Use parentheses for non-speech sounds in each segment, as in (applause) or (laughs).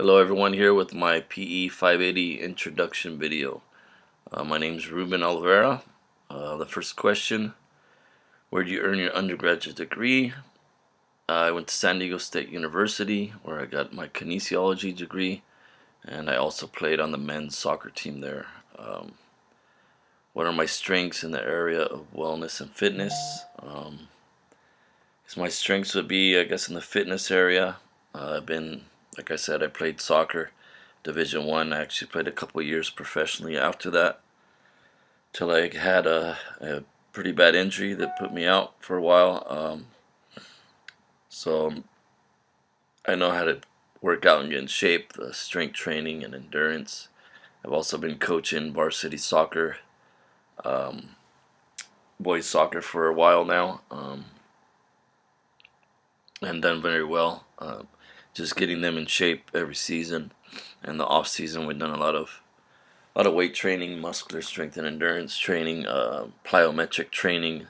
Hello everyone here with my PE 580 introduction video. Uh, my name is Ruben Oliveira. Uh, the first question, where do you earn your undergraduate degree? Uh, I went to San Diego State University where I got my kinesiology degree and I also played on the men's soccer team there. Um, what are my strengths in the area of wellness and fitness? Um, my strengths would be, I guess, in the fitness area. Uh, I've been, like I said, I played soccer, Division One. I. I actually played a couple years professionally after that, till I had a, a, pretty bad injury that put me out for a while. Um, so I know how to work out and get in shape, the strength training and endurance. I've also been coaching varsity soccer, um, boys soccer for a while now. Um, and done very well. Uh, just getting them in shape every season, and the off season we've done a lot of a lot of weight training, muscular strength and endurance training, uh, plyometric training,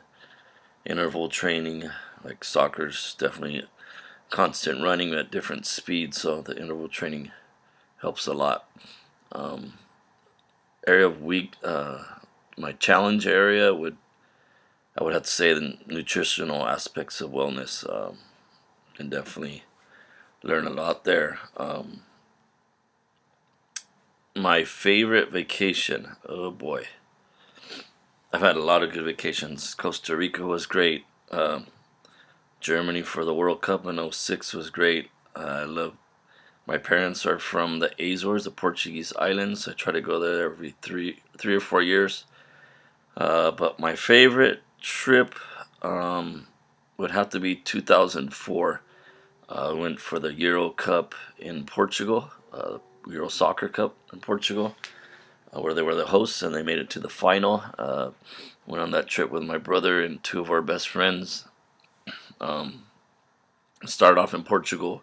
interval training. Like soccer's definitely constant running at different speeds, so the interval training helps a lot. Um, area of weak, uh, my challenge area would I would have to say the nutritional aspects of wellness. Um, can definitely learn a lot there. Um, my favorite vacation, oh boy. I've had a lot of good vacations. Costa Rica was great. Um, Germany for the World Cup in 06 was great. Uh, I love. My parents are from the Azores, the Portuguese islands. I try to go there every three, three or four years. Uh, but my favorite trip um, would have to be 2004. Uh, went for the Euro Cup in Portugal, uh, Euro Soccer Cup in Portugal, uh, where they were the hosts and they made it to the final. Went on that trip with my brother and two of our best friends. Um, started off in Portugal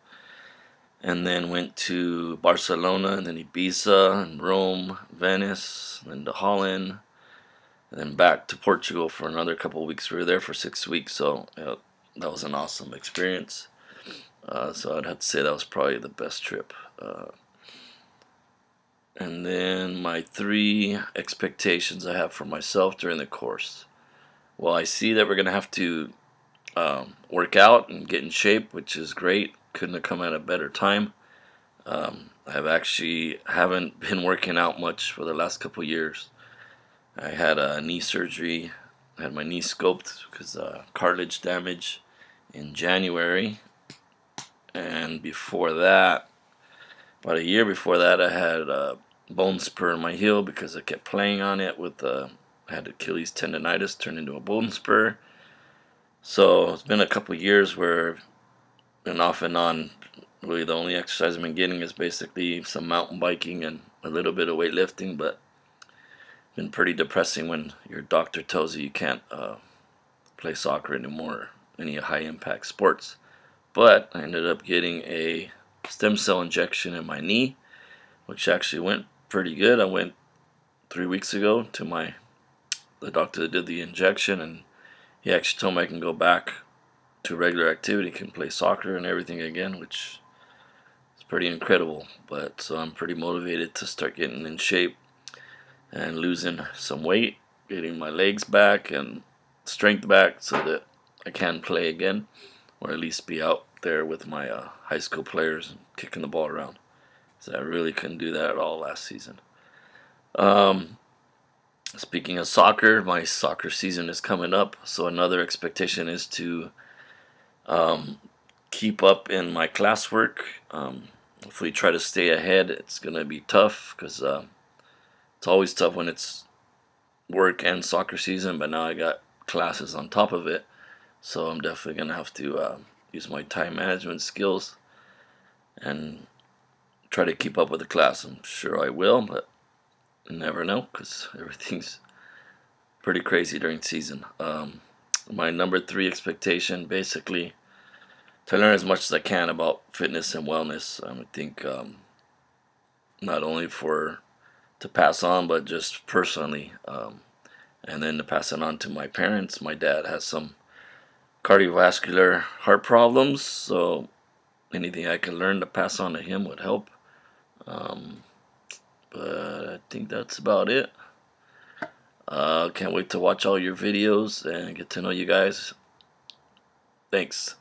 and then went to Barcelona and then Ibiza and Rome, Venice, and then to Holland, and then back to Portugal for another couple weeks. We were there for six weeks, so that was an awesome experience. Uh, so I'd have to say that was probably the best trip. Uh, and then my three expectations I have for myself during the course. Well, I see that we're going to have to um, work out and get in shape, which is great. Couldn't have come at a better time. Um, I've actually haven't been working out much for the last couple years. I had a knee surgery. I had my knee scoped because uh, cartilage damage in January and before that, about a year before that, I had a bone spur in my heel because I kept playing on it with uh, I had Achilles tendonitis turn into a bone spur. So it's been a couple years where, been off and on. Really, the only exercise I've been getting is basically some mountain biking and a little bit of weightlifting, but it's been pretty depressing when your doctor tells you you can't uh, play soccer anymore, any high impact sports. But I ended up getting a stem cell injection in my knee, which actually went pretty good. I went three weeks ago to my the doctor that did the injection, and he actually told me I can go back to regular activity, can play soccer and everything again, which is pretty incredible. But so I'm pretty motivated to start getting in shape and losing some weight, getting my legs back and strength back so that I can play again or at least be out there with my uh, high school players and kicking the ball around. So I really couldn't do that at all last season. Um, speaking of soccer, my soccer season is coming up, so another expectation is to um, keep up in my classwork. Um, hopefully, try to stay ahead. It's gonna be tough because uh, it's always tough when it's work and soccer season, but now I got classes on top of it. So I'm definitely going to have to uh, use my time management skills and try to keep up with the class. I'm sure I will, but never know because (laughs) everything's pretty crazy during season. Um, my number three expectation basically to learn as much as I can about fitness and wellness. I think um, not only for to pass on, but just personally, um, and then to pass it on to my parents. My dad has some cardiovascular heart problems, so anything I can learn to pass on to him would help. Um, but I think that's about it. Uh, can't wait to watch all your videos and get to know you guys. Thanks.